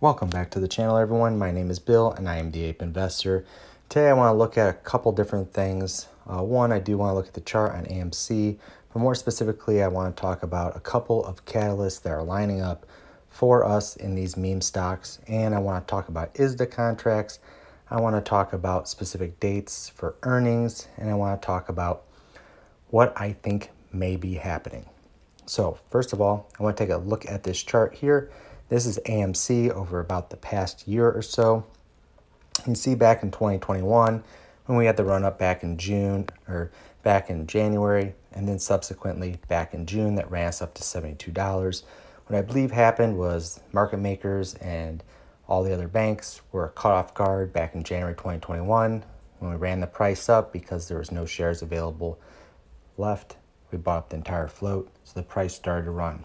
Welcome back to the channel, everyone. My name is Bill, and I am the Ape Investor. Today, I want to look at a couple different things. Uh, one, I do want to look at the chart on AMC, but more specifically, I want to talk about a couple of catalysts that are lining up for us in these meme stocks, and I want to talk about ISDA contracts. I want to talk about specific dates for earnings, and I want to talk about what I think may be happening. So, first of all, I want to take a look at this chart here this is AMC over about the past year or so. You can see back in 2021 when we had the run up back in June or back in January and then subsequently back in June that ran us up to $72. What I believe happened was market makers and all the other banks were caught off guard back in January 2021 when we ran the price up because there was no shares available left. We bought up the entire float, so the price started to run.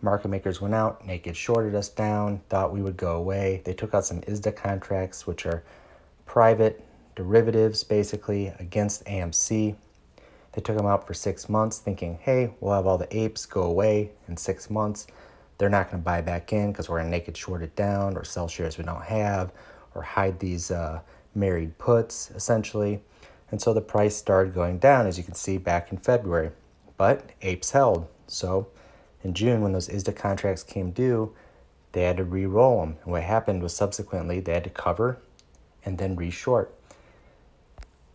Market makers went out, naked shorted us down, thought we would go away. They took out some ISDA contracts, which are private derivatives basically against AMC. They took them out for six months, thinking, hey, we'll have all the apes go away in six months. They're not going to buy back in because we're going to naked short it down or sell shares we don't have or hide these uh, married puts essentially. And so the price started going down, as you can see back in February. But apes held. So in June, when those ISDA contracts came due, they had to re-roll them. And what happened was subsequently they had to cover and then re-short.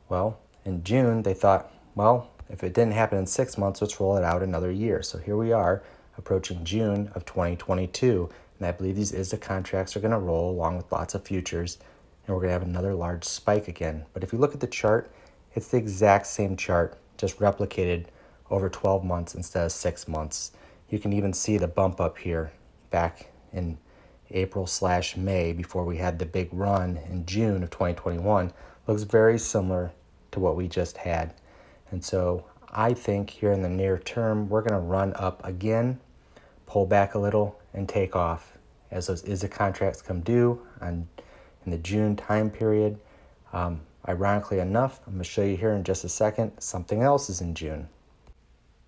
Well, in June, they thought, well, if it didn't happen in six months, let's roll it out another year. So here we are approaching June of 2022. And I believe these ISDA contracts are going to roll along with lots of futures. And we're going to have another large spike again. But if you look at the chart, it's the exact same chart, just replicated over 12 months instead of six months. You can even see the bump up here back in April slash May before we had the big run in June of 2021 looks very similar to what we just had. And so I think here in the near term, we're going to run up again, pull back a little, and take off as those ISDA contracts come due on, in the June time period. Um, ironically enough, I'm going to show you here in just a second, something else is in June.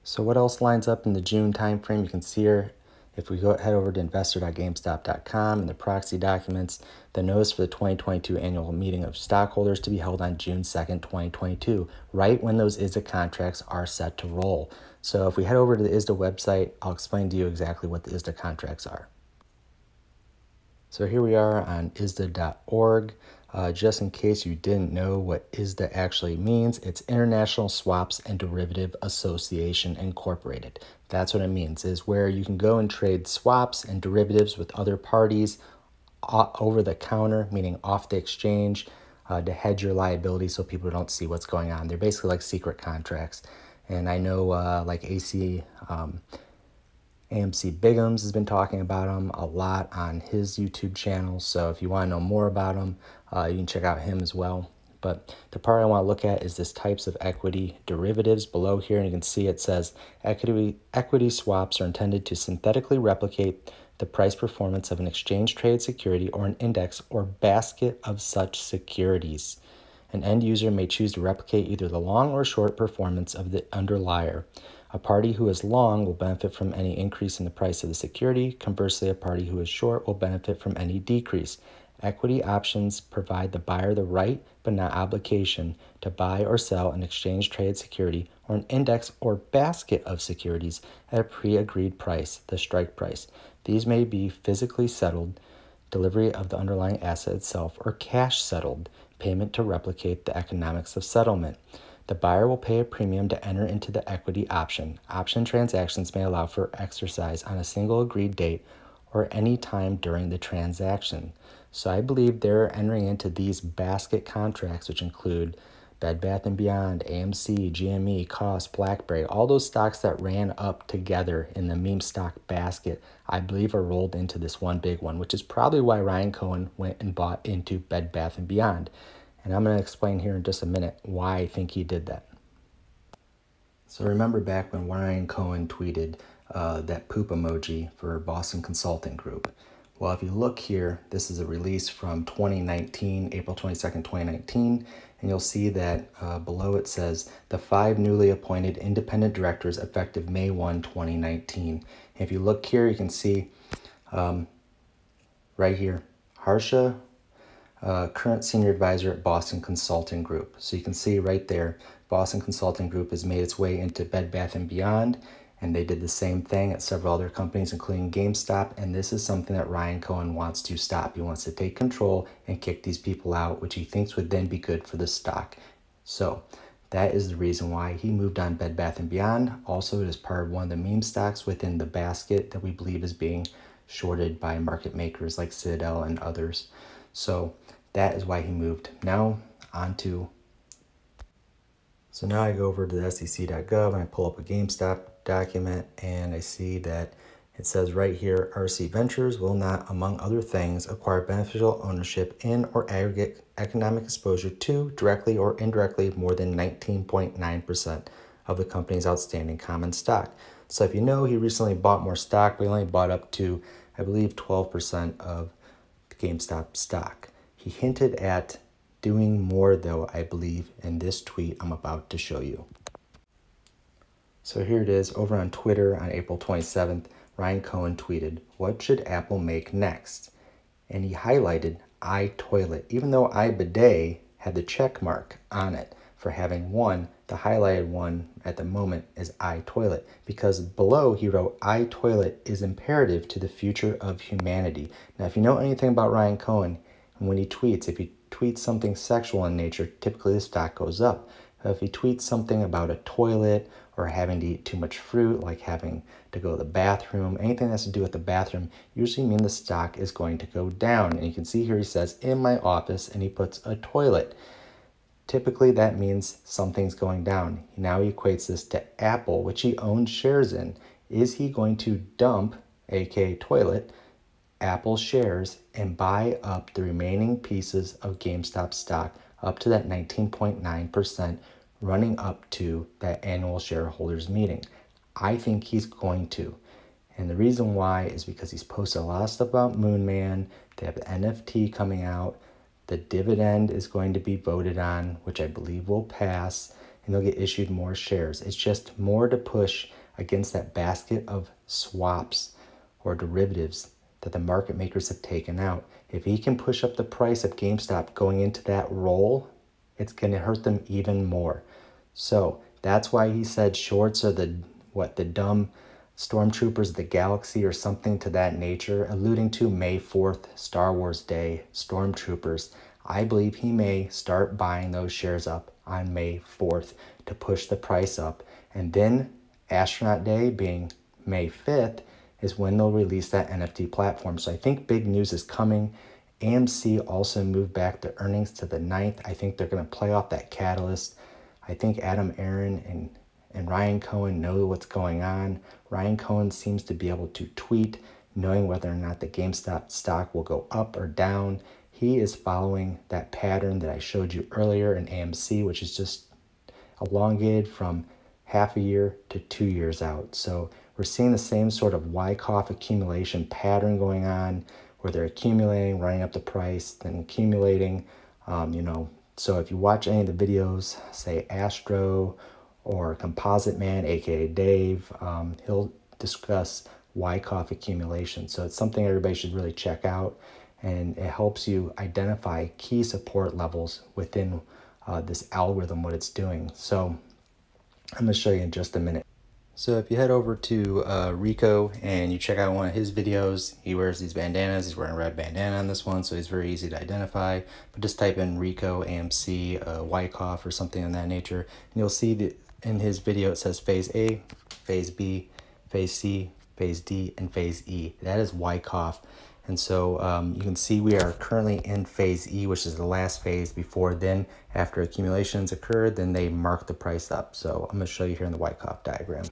So what else lines up in the June timeframe? You can see here, if we go head over to investor.gamestop.com and the proxy documents, the notice for the 2022 annual meeting of stockholders to be held on June 2nd, 2022, right when those ISDA contracts are set to roll. So if we head over to the ISDA website, I'll explain to you exactly what the ISDA contracts are. So here we are on ISDA.org. Uh, just in case you didn't know what ISDA actually means, it's International Swaps and Derivative Association Incorporated. That's what it means, is where you can go and trade swaps and derivatives with other parties over the counter, meaning off the exchange, uh, to hedge your liability so people don't see what's going on. They're basically like secret contracts. And I know uh, like AC um, AMC Bigums has been talking about them a lot on his YouTube channel. So if you want to know more about them, uh, you can check out him as well. But the part I want to look at is this types of equity derivatives below here. And you can see it says equity, equity swaps are intended to synthetically replicate the price performance of an exchange traded security or an index or basket of such securities. An end user may choose to replicate either the long or short performance of the underlier. A party who is long will benefit from any increase in the price of the security. Conversely, a party who is short will benefit from any decrease. Equity options provide the buyer the right, but not obligation, to buy or sell an exchange traded security or an index or basket of securities at a pre agreed price, the strike price. These may be physically settled, delivery of the underlying asset itself, or cash settled, payment to replicate the economics of settlement. The buyer will pay a premium to enter into the equity option. Option transactions may allow for exercise on a single agreed date or any time during the transaction. So I believe they're entering into these basket contracts, which include Bed Bath & Beyond, AMC, GME, Koss, BlackBerry, all those stocks that ran up together in the meme stock basket, I believe are rolled into this one big one, which is probably why Ryan Cohen went and bought into Bed Bath & Beyond. And I'm going to explain here in just a minute why I think he did that. So remember back when Ryan Cohen tweeted uh, that poop emoji for Boston Consulting Group. Well, if you look here, this is a release from 2019, April 22nd, 2019, and you'll see that uh, below it says the five newly appointed independent directors effective May 1, 2019. And if you look here, you can see um, right here, Harsha, uh, current senior advisor at Boston Consulting Group. So you can see right there, Boston Consulting Group has made its way into Bed Bath & Beyond, and they did the same thing at several other companies, including GameStop, and this is something that Ryan Cohen wants to stop. He wants to take control and kick these people out, which he thinks would then be good for the stock. So that is the reason why he moved on Bed Bath & Beyond. Also, it is part of one of the meme stocks within the basket that we believe is being shorted by market makers like Citadel and others. So that is why he moved. Now on to so now I go over to the SEC.gov and I pull up a GameStop document and I see that it says right here, RC Ventures will not, among other things, acquire beneficial ownership in or aggregate economic exposure to, directly or indirectly, more than 19.9% of the company's outstanding common stock. So if you know, he recently bought more stock, but he only bought up to, I believe, 12% of GameStop stock. He hinted at doing more, though, I believe, in this tweet I'm about to show you. So here it is over on Twitter on April 27th. Ryan Cohen tweeted, What should Apple make next? And he highlighted iToilet, even though iBidet had the check mark on it for having one, the highlighted one at the moment is iToilet, because below he wrote, iToilet is imperative to the future of humanity. Now, if you know anything about Ryan Cohen, and when he tweets, if he tweets something sexual in nature, typically the stock goes up. If he tweets something about a toilet or having to eat too much fruit, like having to go to the bathroom, anything that has to do with the bathroom, usually mean the stock is going to go down. And you can see here he says, in my office, and he puts a toilet. Typically that means something's going down. Now he equates this to Apple, which he owns shares in. Is he going to dump, aka toilet, Apple shares and buy up the remaining pieces of GameStop stock up to that 19.9% running up to that annual shareholders meeting. I think he's going to. And the reason why is because he's posted a lot of stuff about Moonman. They have the NFT coming out. The dividend is going to be voted on, which I believe will pass, and they'll get issued more shares. It's just more to push against that basket of swaps or derivatives that the market makers have taken out. If he can push up the price of GameStop going into that roll, it's going to hurt them even more. So that's why he said shorts are the what the dumb stormtroopers of the galaxy or something to that nature, alluding to May 4th, Star Wars Day, stormtroopers. I believe he may start buying those shares up on May 4th to push the price up. And then Astronaut Day being May 5th is when they'll release that NFT platform. So I think big news is coming. AMC also moved back the earnings to the 9th. I think they're going to play off that catalyst. I think Adam Aaron and, and Ryan Cohen know what's going on. Ryan Cohen seems to be able to tweet knowing whether or not the GameStop stock will go up or down. He is following that pattern that I showed you earlier in AMC, which is just elongated from half a year to two years out. So we're seeing the same sort of Wyckoff accumulation pattern going on where they're accumulating, running up the price, then accumulating, um, you know, so if you watch any of the videos, say Astro or Composite Man, aka Dave, um, he'll discuss Wyckoff accumulation. So it's something everybody should really check out, and it helps you identify key support levels within uh, this algorithm, what it's doing. So I'm to show you in just a minute. So if you head over to uh, Rico and you check out one of his videos, he wears these bandanas. He's wearing a red bandana on this one, so he's very easy to identify. But just type in Rico AMC uh, Wyckoff or something of that nature, and you'll see that in his video it says Phase A, Phase B, Phase C, Phase D, and Phase E. That is Wyckoff. And so um, you can see we are currently in phase E, which is the last phase before then, after accumulations occurred, then they mark the price up. So I'm gonna show you here in the Wyckoff diagram.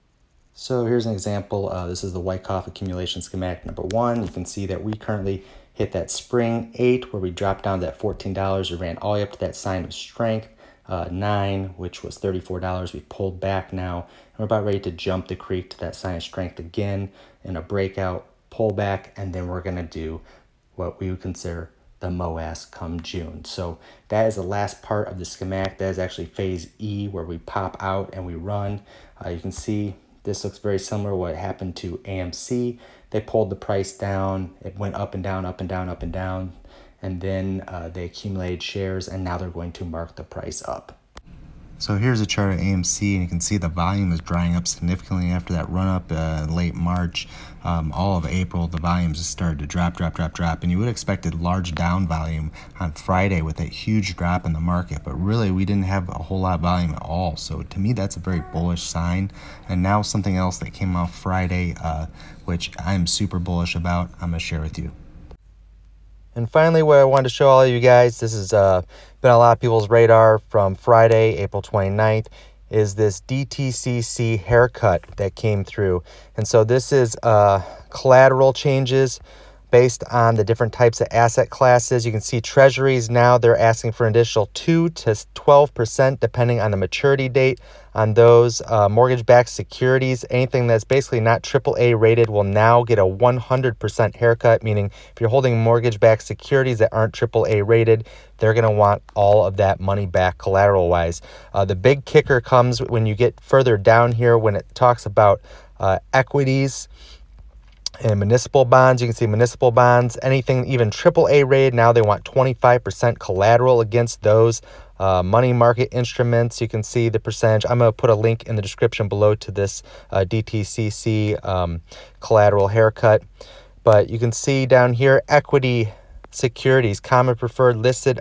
So here's an example. Uh, this is the Wyckoff accumulation schematic number one. You can see that we currently hit that spring eight where we dropped down to that $14. We ran all the way up to that sign of strength. Uh, nine, which was $34. We pulled back now. And we're about ready to jump the creek to that sign of strength again in a breakout, pullback, and then we're going to do what we would consider the MOASS come June. So that is the last part of the schematic. That is actually phase E where we pop out and we run. Uh, you can see this looks very similar to what happened to AMC. they pulled the price down. It went up and down, up and down, up and down. And then uh, they accumulated shares and now they're going to mark the price up. So here's a chart of AMC, and you can see the volume is drying up significantly after that run up uh, late March. Um, all of April, the volumes just started to drop, drop, drop, drop. And you would expect a large down volume on Friday with a huge drop in the market, but really we didn't have a whole lot of volume at all. So to me, that's a very bullish sign. And now something else that came out Friday, uh, which I'm super bullish about, I'm going to share with you. And finally, what I wanted to show all of you guys, this has uh, been a lot of people's radar from Friday, April 29th, is this DTCC haircut that came through. And so this is uh, collateral changes based on the different types of asset classes. You can see treasuries now, they're asking for an additional 2 to 12% depending on the maturity date on those. Uh, mortgage-backed securities, anything that's basically not AAA rated will now get a 100% haircut, meaning if you're holding mortgage-backed securities that aren't AAA rated, they're going to want all of that money back collateral-wise. Uh, the big kicker comes when you get further down here when it talks about uh, equities and municipal bonds. You can see municipal bonds, anything even triple A rated. Now they want 25% collateral against those. Uh, money market instruments, you can see the percentage. I'm going to put a link in the description below to this uh, DTCC um, collateral haircut. But you can see down here equity securities, common preferred listed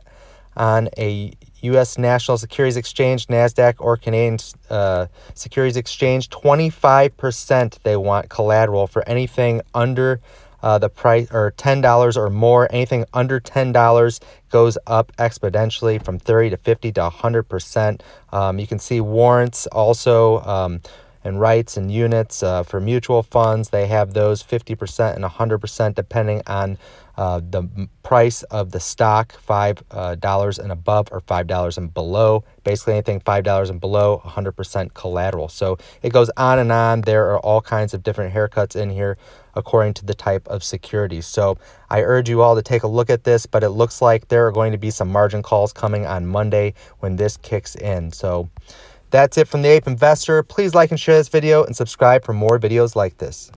on a U.S. National Securities Exchange, NASDAQ, or Canadian uh, Securities Exchange, 25% they want collateral for anything under uh, the price or $10 or more. Anything under $10 goes up exponentially from 30 to 50 to 100%. Um, you can see warrants also. Um, and rights and units uh, for mutual funds. They have those 50% and 100% depending on uh, the price of the stock, $5 uh, and above or $5 and below. Basically anything $5 and below, 100% collateral. So it goes on and on. There are all kinds of different haircuts in here according to the type of securities. So I urge you all to take a look at this, but it looks like there are going to be some margin calls coming on Monday when this kicks in. So that's it from the Ape Investor. Please like and share this video and subscribe for more videos like this.